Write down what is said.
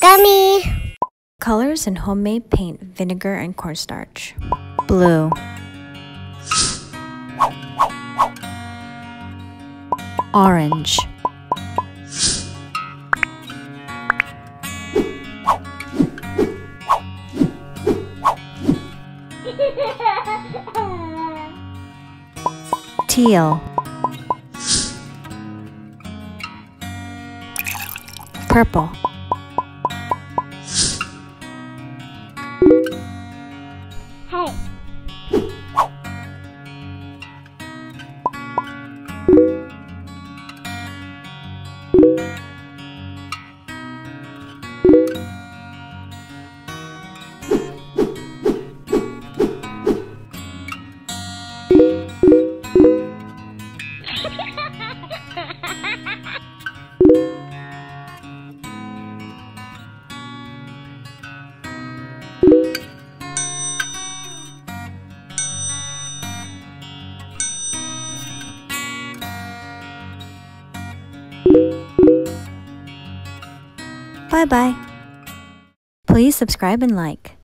Gummy. Colors in homemade paint, vinegar, and cornstarch. Blue. Orange. Teal. Purple. 嗨。Bye bye. Please subscribe and like.